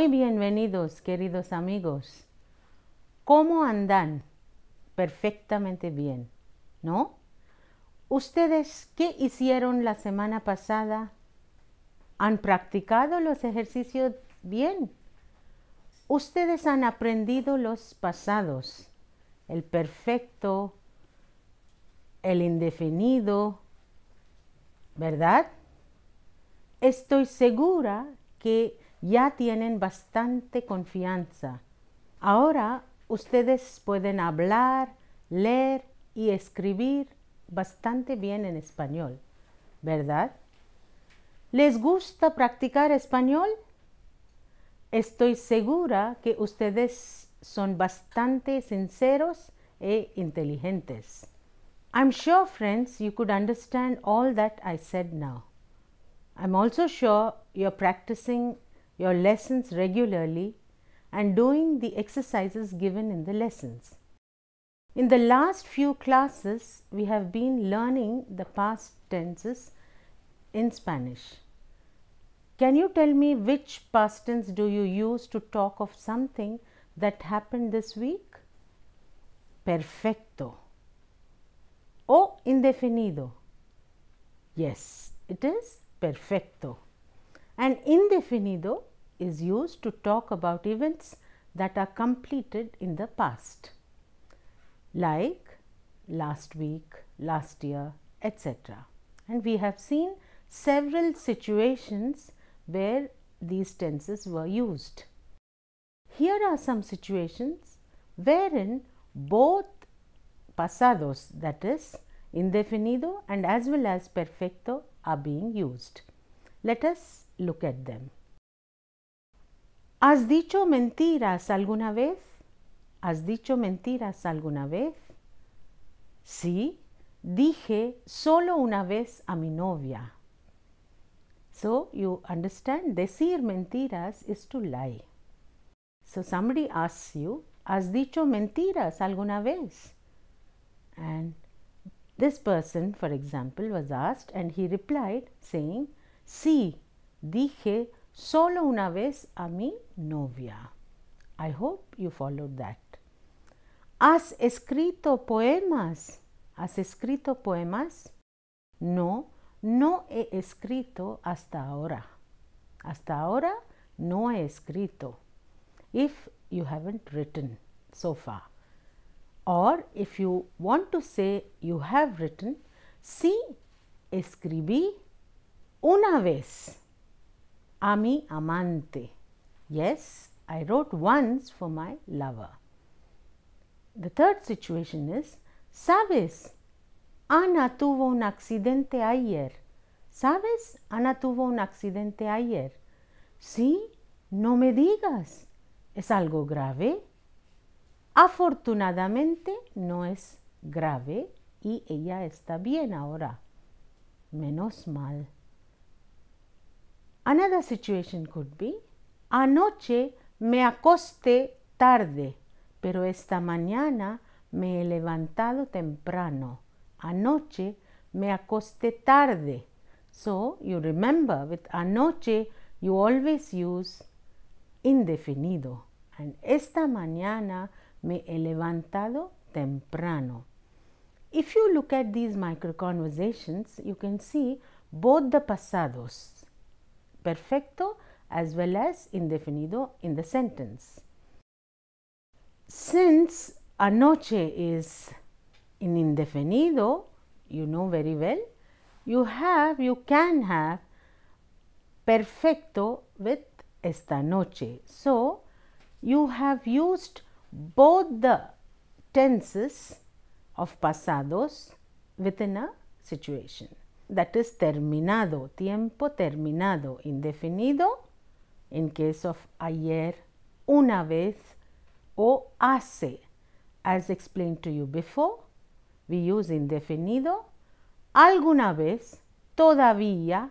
Muy bienvenidos, queridos amigos. ¿Cómo andan? Perfectamente bien, ¿no? ¿Ustedes qué hicieron la semana pasada? ¿Han practicado los ejercicios bien? Ustedes han aprendido los pasados, el perfecto, el indefinido, ¿verdad? Estoy segura que ya tienen bastante confianza. Ahora ustedes pueden hablar, leer y escribir bastante bien en español, ¿verdad? ¿Les gusta practicar español? Estoy segura que ustedes son bastante sinceros e inteligentes. I'm sure, friends, you could understand all that I said now. I'm also sure you're practicing your lessons regularly and doing the exercises given in the lessons. In the last few classes, we have been learning the past tenses in Spanish. Can you tell me which past tense do you use to talk of something that happened this week? Perfecto. O indefinido. Yes, it is perfecto. And indefinido is used to talk about events that are completed in the past, like last week, last year, etc. And we have seen several situations where these tenses were used. Here are some situations wherein both pasados that is indefinido and as well as perfecto are being used. Let us look at them. ¿Has dicho mentiras alguna vez? ¿Has dicho mentiras alguna vez? Sí, dije solo una vez a mi novia. So you understand, decir mentiras is to lie. So somebody asks you, ¿has dicho mentiras alguna vez? And this person, for example, was asked and he replied saying, Sí, dije solo una vez a mi novia. I hope you followed that. ¿Has escrito poemas? ¿Has escrito poemas? No, no he escrito hasta ahora. Hasta ahora no he escrito. If you haven't written so far. Or if you want to say you have written, sí, escribí una vez a mi amante. Yes, I wrote once for my lover. The third situation is, ¿sabes? Ana tuvo un accidente ayer. ¿Sabes? Ana tuvo un accidente ayer. Sí, no me digas. ¿Es algo grave? Afortunadamente no es grave y ella está bien ahora. Menos mal. Another situation could be, anoche me acosté tarde, pero esta mañana me he levantado temprano. Anoche me acosté tarde. So you remember with anoche you always use indefinido. And esta mañana me he levantado temprano. If you look at these micro conversations, you can see both the pasados perfecto as well as indefinido in the sentence. Since anoche is in indefinido, you know very well, you have, you can have perfecto with esta noche. So, you have used both the tenses of pasados within a situation that is terminado, tiempo terminado, indefinido, in case of ayer, una vez, o hace. As explained to you before, we use indefinido, alguna vez, todavía,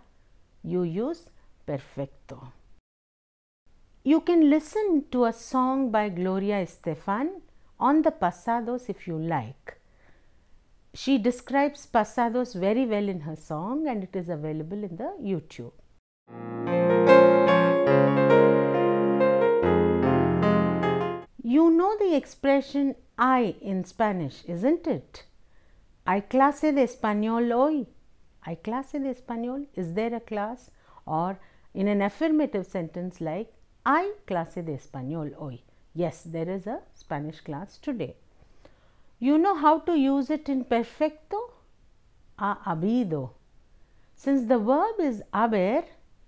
you use perfecto. You can listen to a song by Gloria Estefan on the pasados if you like. She describes pasados very well in her song and it is available in the YouTube. You know the expression hay in Spanish, isn't it? Hay clase de español hoy. Hay clase de español. Is there a class? Or in an affirmative sentence like Hay clase de español hoy. Yes, there is a Spanish class today. You know how to use it in perfecto? Ha habido. Since the verb is haber,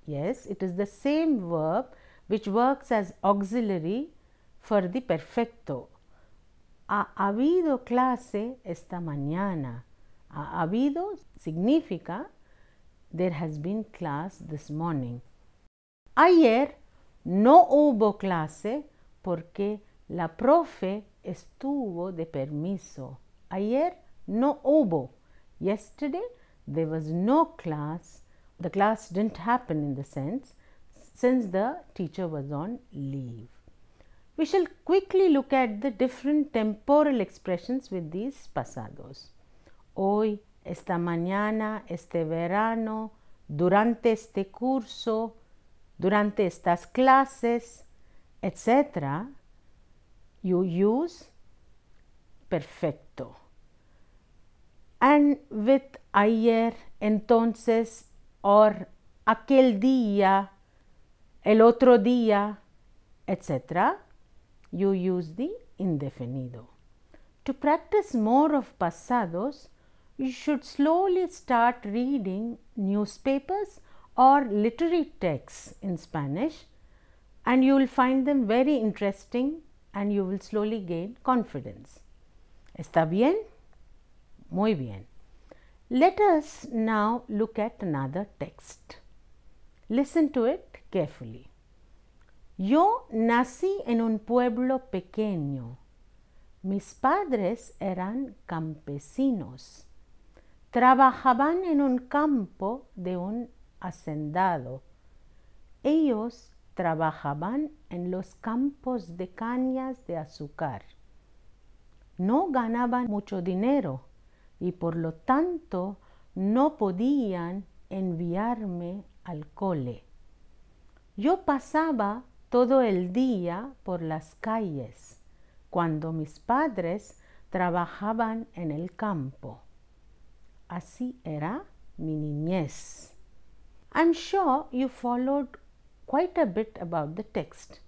yes, it is the same verb which works as auxiliary for the perfecto. Ha habido clase esta mañana. Ha habido significa there has been class this morning. Ayer no hubo clase porque la profe estuvo de permiso. Ayer no hubo. Yesterday there was no class. The class didn't happen in the sense since the teacher was on leave. We shall quickly look at the different temporal expressions with these pasados. Hoy, esta mañana, este verano, durante este curso, durante estas clases, etc., you use perfecto. And with ayer, entonces, or aquel día, el otro día, etc., you use the indefinido. To practice more of pasados, you should slowly start reading newspapers or literary texts in Spanish and you will find them very interesting and you will slowly gain confidence. ¿Está bien? Muy bien. Let us now look at another text. Listen to it carefully. Yo nací en un pueblo pequeño. Mis padres eran campesinos. Trabajaban en un campo de un hacendado. Ellos trabajaban en los campos de cañas de azúcar. No ganaban mucho dinero y por lo tanto no podían enviarme al cole. Yo pasaba todo el día por las calles cuando mis padres trabajaban en el campo. Así era mi niñez. I'm sure you followed quite a bit about the text.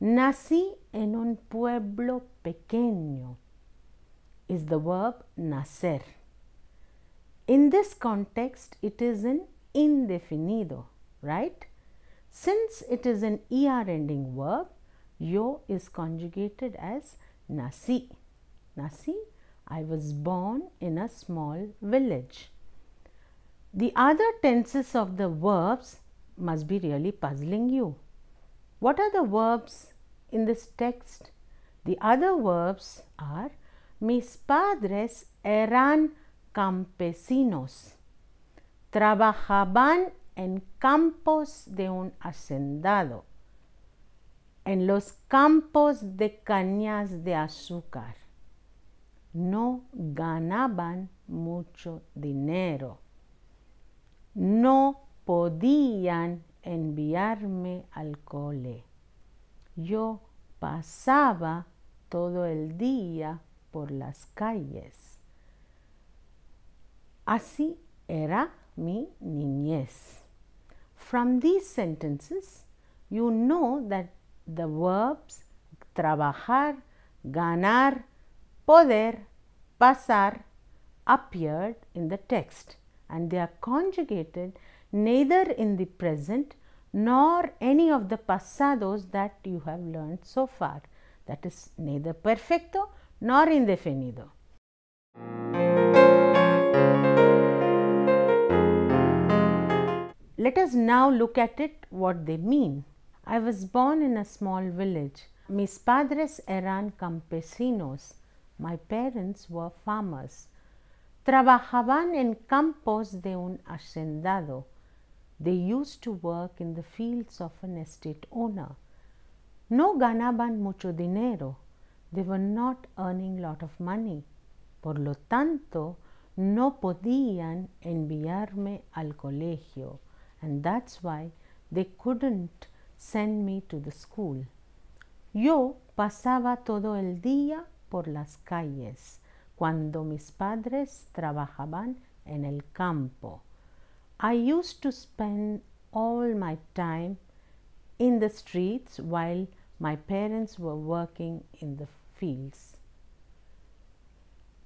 Nací en un pueblo pequeño is the verb nacer. In this context, it is an indefinido, right? Since it is an er ending verb, yo is conjugated as nací. Nací, I was born in a small village. The other tenses of the verbs must be really puzzling you. What are the verbs in this text? The other verbs are mis padres eran campesinos. Trabajaban en campos de un hacendado, en los campos de cañas de azúcar. No ganaban mucho dinero. No podían enviarme al cole. Yo pasaba todo el día por las calles. Así era mi niñez. From these sentences, you know that the verbs trabajar, ganar, poder, pasar appeared in the text and they are conjugated neither in the present nor any of the pasados that you have learned so far. That is neither perfecto nor indefinido. Let us now look at it what they mean. I was born in a small village. Mis padres eran campesinos. My parents were farmers. Trabajaban en campos de un hacendado. They used to work in the fields of an estate owner. No ganaban mucho dinero. They were not earning a lot of money. Por lo tanto, no podían enviarme al colegio and that's why they couldn't send me to the school. Yo pasaba todo el día por las calles cuando mis padres trabajaban en el campo. I used to spend all my time in the streets while my parents were working in the fields.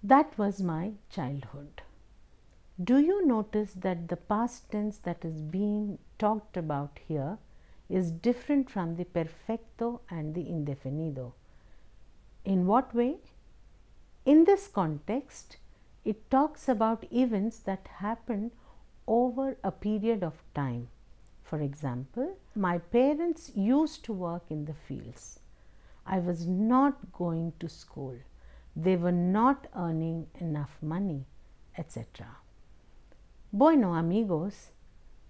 That was my childhood. Do you notice that the past tense that is being talked about here is different from the perfecto and the indefinido? In what way? In this context, it talks about events that happen over a period of time. For example, my parents used to work in the fields. I was not going to school. They were not earning enough money, etc. Bueno, amigos,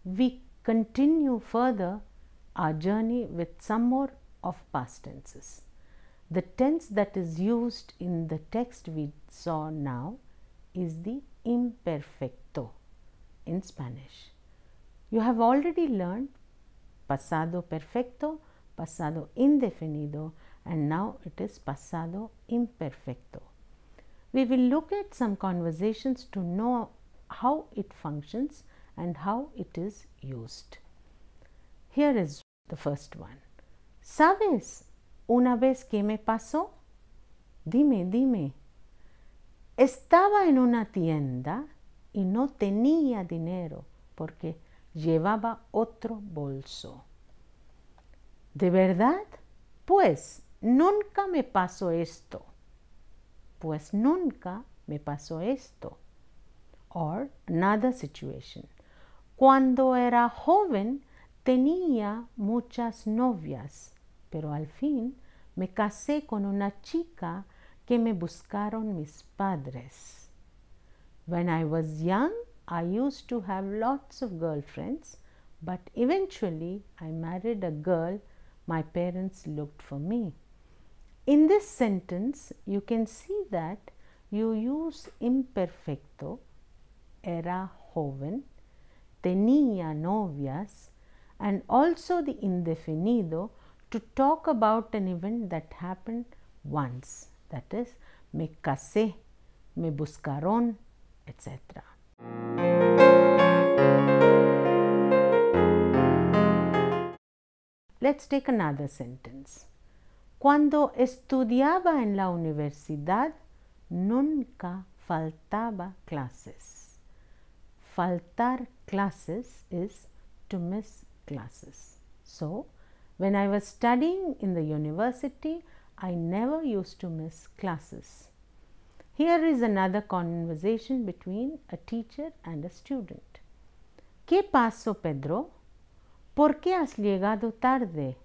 we continue further our journey with some more of past tenses. The tense that is used in the text we saw now is the imperfecto in Spanish. You have already learned pasado perfecto, pasado indefinido, and now it is pasado imperfecto. We will look at some conversations to know how it functions and how it is used. Here is the first one. ¿Sabes una vez que me pasó? Dime, dime. Estaba en una tienda y no tenía dinero porque llevaba otro bolso. ¿De verdad? Pues nunca me pasó esto. Pues nunca me pasó esto. Or another situation. Cuando era joven tenía muchas novias, pero al fin me casé con una chica que me buscaron mis padres. When I was young, I used to have lots of girlfriends, but eventually I married a girl my parents looked for me. In this sentence, you can see that you use imperfecto, era joven, tenía novias, and also the indefinido to talk about an event that happened once. That is, me casé, me buscaron, etc. Let's take another sentence. Cuando estudiaba en la universidad, nunca faltaba clases. Faltar clases is to miss classes. So, when I was studying in the university, I never used to miss classes. Here is another conversation between a teacher and a student. ¿Qué pasó, Pedro? ¿Por qué has llegado tarde?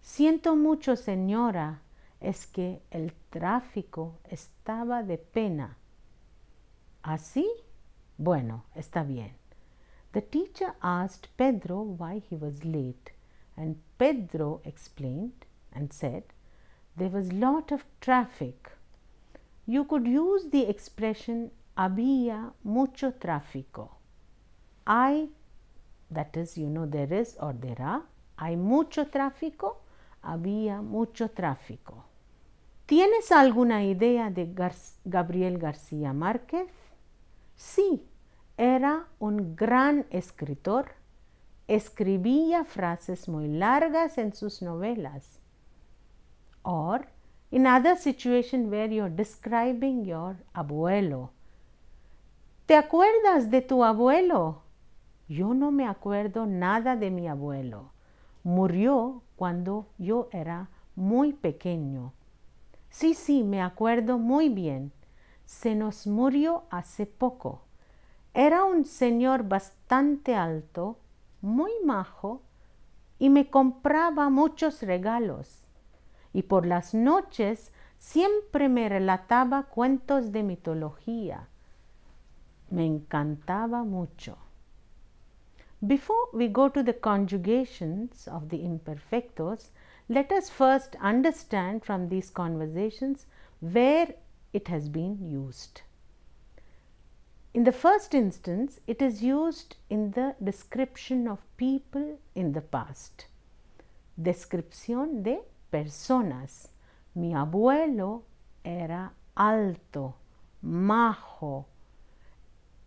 Siento mucho, señora, es que el tráfico estaba de pena. ¿Ah, ¿Así? Bueno, está bien. The teacher asked Pedro why he was late, and Pedro explained and said, There was a lot of traffic. You could use the expression había mucho tráfico. I, that is, you know, there is or there are, hay mucho tráfico había mucho tráfico. ¿Tienes alguna idea de Gabriel García Márquez? Sí, era un gran escritor. Escribía frases muy largas en sus novelas. Or, in other situation where you're describing your abuelo. ¿Te acuerdas de tu abuelo? Yo no me acuerdo nada de mi abuelo. Murió cuando yo era muy pequeño. Sí, sí, me acuerdo muy bien. Se nos murió hace poco. Era un señor bastante alto, muy majo, y me compraba muchos regalos. Y por las noches siempre me relataba cuentos de mitología. Me encantaba mucho. Before we go to the conjugations of the imperfectos, let us first understand from these conversations where it has been used. In the first instance, it is used in the description of people in the past. Descripción de personas. Mi abuelo era alto, majo.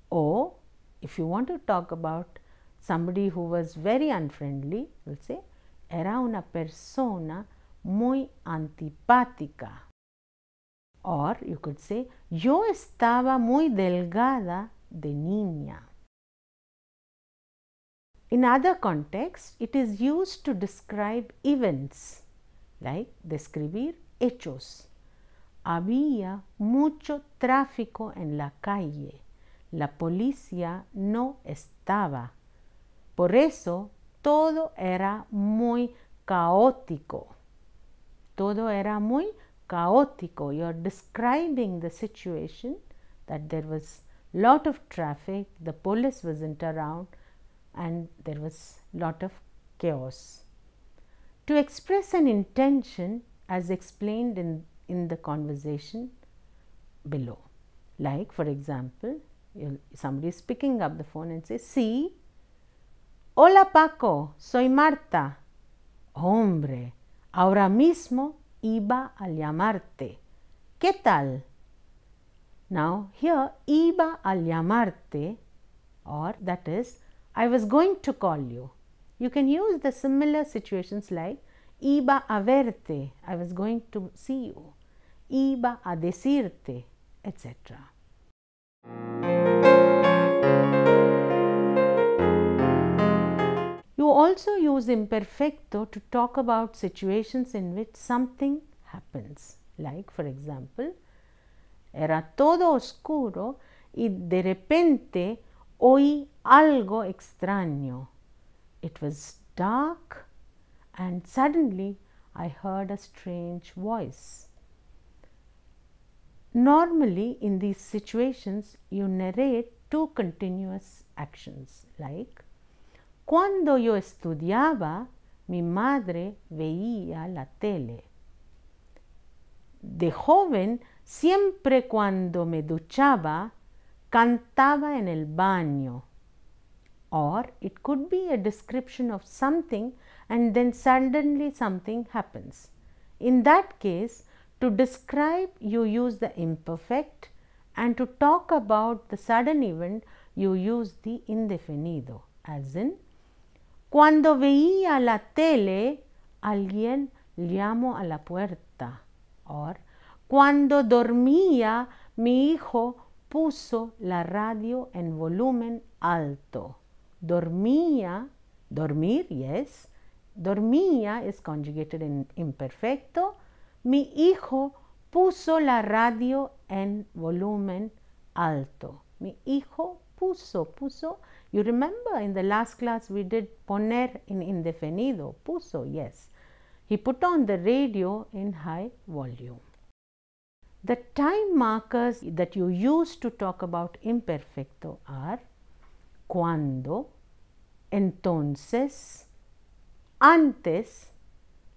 Or if you want to talk about somebody who was very unfriendly, you'll say, era una persona muy antipática. Or you could say, yo estaba muy delgada de niña. In other contexts, it is used to describe events, like describir hechos. Había mucho tráfico en la calle. La policía no estaba. Por eso todo era muy caótico. Todo era muy caótico. You're describing the situation that there was lot of traffic, the police wasn't around and there was lot of chaos. To express an intention as explained in, in the conversation below. Like for example, somebody is picking up the phone and says, See, hola Paco, soy Marta. Hombre, ahora mismo iba a llamarte. ¿Qué tal? Now here iba a llamarte or that is I was going to call you. You can use the similar situations like iba a verte, I was going to see you, iba a decirte, etc. You also use imperfecto to talk about situations in which something happens, like for example, era todo oscuro y de repente oí algo extraño. It was dark and suddenly I heard a strange voice. Normally, in these situations, you narrate two continuous actions like Cuando yo estudiaba, mi madre veía la tele. De joven, siempre cuando me duchaba, cantaba en el baño. Or it could be a description of something and then suddenly something happens. In that case, to describe, you use the imperfect, and to talk about the sudden event, you use the indefinido, as in, Cuando veía la tele, alguien llamó a la puerta. Or, cuando dormía, mi hijo puso la radio en volumen alto. Dormía, dormir, yes. Dormía is conjugated in imperfecto. Mi hijo puso la radio en volumen alto. Mi hijo puso, puso. You remember in the last class we did poner in indefinido, puso, yes. He put on the radio in high volume. The time markers that you use to talk about imperfecto are cuando, entonces, antes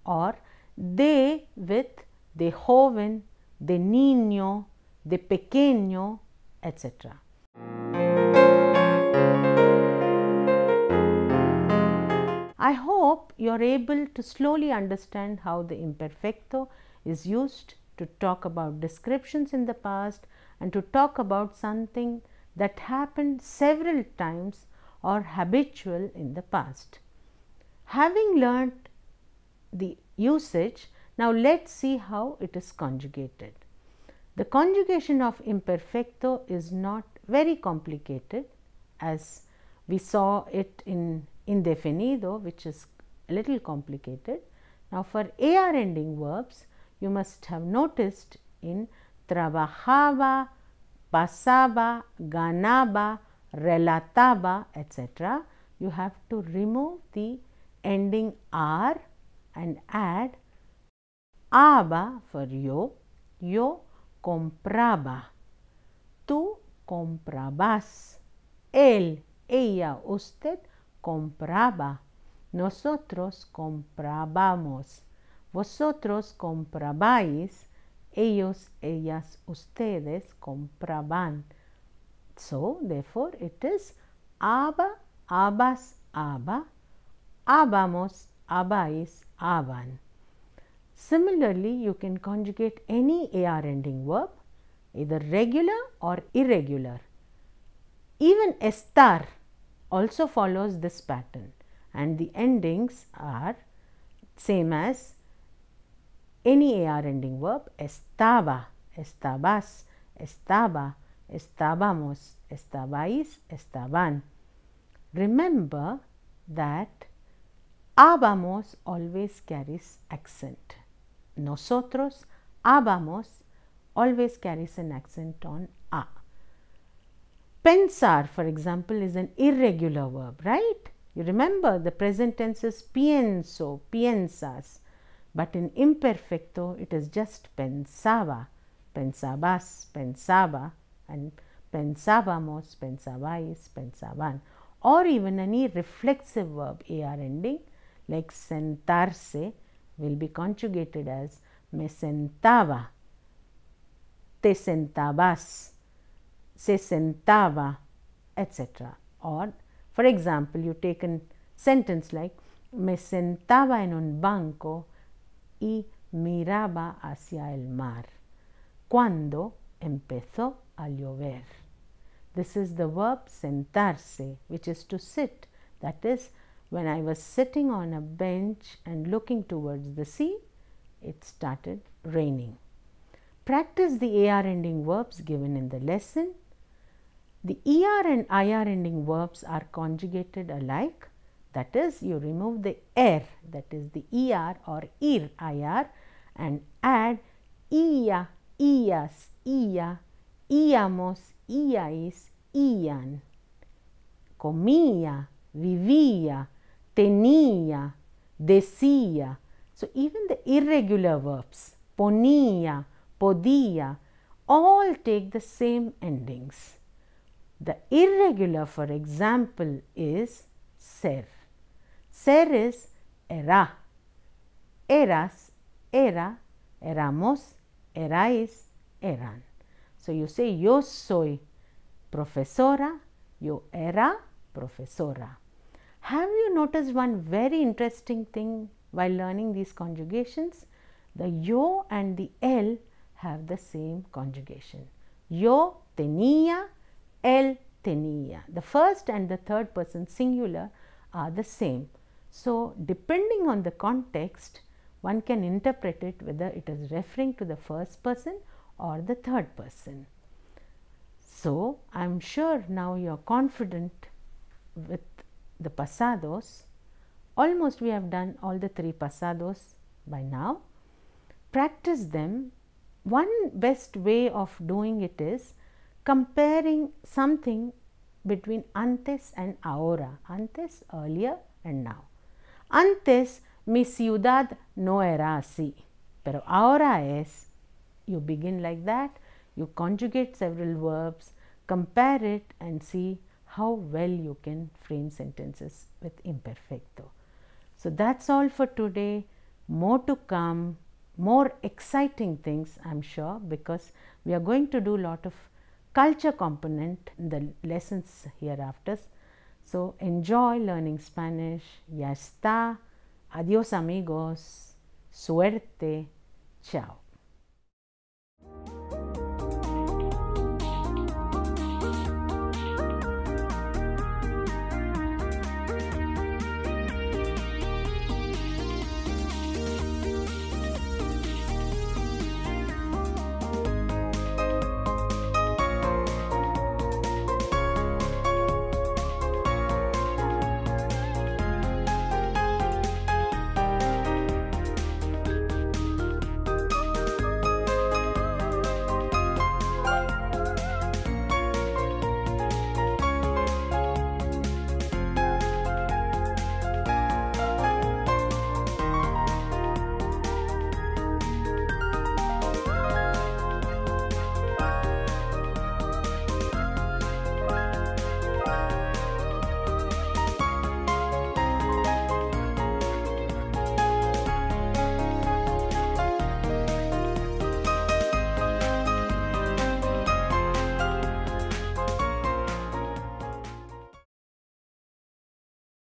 or de with de joven, de niño, de pequeño, etc. I hope you are able to slowly understand how the imperfecto is used to talk about descriptions in the past and to talk about something that happened several times or habitual in the past. Having learnt the usage, now let's see how it is conjugated. The conjugation of imperfecto is not very complicated as we saw it in indefinido which is a little complicated. Now, for AR ending verbs you must have noticed in trabajaba, pasaba, ganaba, relataba, etc. You have to remove the ending r and add aba for yo, yo compraba, tú comprabas, él, ella, usted compraba, nosotros comprábamos, vosotros comprabais, ellos, ellas, ustedes compraban. So, therefore, it is aba, abas, aba, abamos, abais, aban. Similarly, you can conjugate any AR ending verb, either regular or irregular. Even estar also follows this pattern and the endings are same as any AR ending verb estaba, estabas, estaba, estábamos, estabais, estaban. Remember that ábamos always carries accent. Nosotros ábamos always carries an accent on a. Pensar, for example, is an irregular verb, right? You remember the present tense is pienso, piensas, but in imperfecto it is just pensaba, pensabas, pensaba, and pensábamos, pensabais, pensaban, or even any reflexive verb AR ending like sentarse will be conjugated as me sentaba, te sentabas, se sentaba, etc. Or, for example, you take a sentence like me sentaba en un banco y miraba hacia el mar cuando empezó a llover. This is the verb sentarse, which is to sit. That is, when I was sitting on a bench and looking towards the sea, it started raining. Practice the AR ending verbs given in the lesson. The ER and IR ending verbs are conjugated alike. That is, you remove the er, that is the ER or IR, IR, and add ia, ias, ia, íamos, íais, ían. Comía, vivía, tenía, decía. So even the irregular verbs, ponía, podía, all take the same endings. The irregular, for example, is ser. Ser is era. Eras, era, éramos, erais, eran. So you say yo soy profesora, yo era profesora. Have you noticed one very interesting thing while learning these conjugations? The yo and the el have the same conjugation. Yo tenía, el tenía. The first and the third person singular are the same. So, depending on the context, one can interpret it whether it is referring to the first person or the third person. So, I am sure now you are confident with the pasados. Almost we have done all the three pasados by now. Practice them. One best way of doing it is comparing something between antes and ahora. Antes, earlier and now. Antes, mi ciudad no era así, pero ahora es you begin like that, you conjugate several verbs, compare it and see how well you can frame sentences with imperfecto. So, that is all for today. More to come, more exciting things I am sure because we are going to do a lot of culture component in the lessons hereafter. So, enjoy learning Spanish. Ya está. Adiós amigos. Suerte. Chao.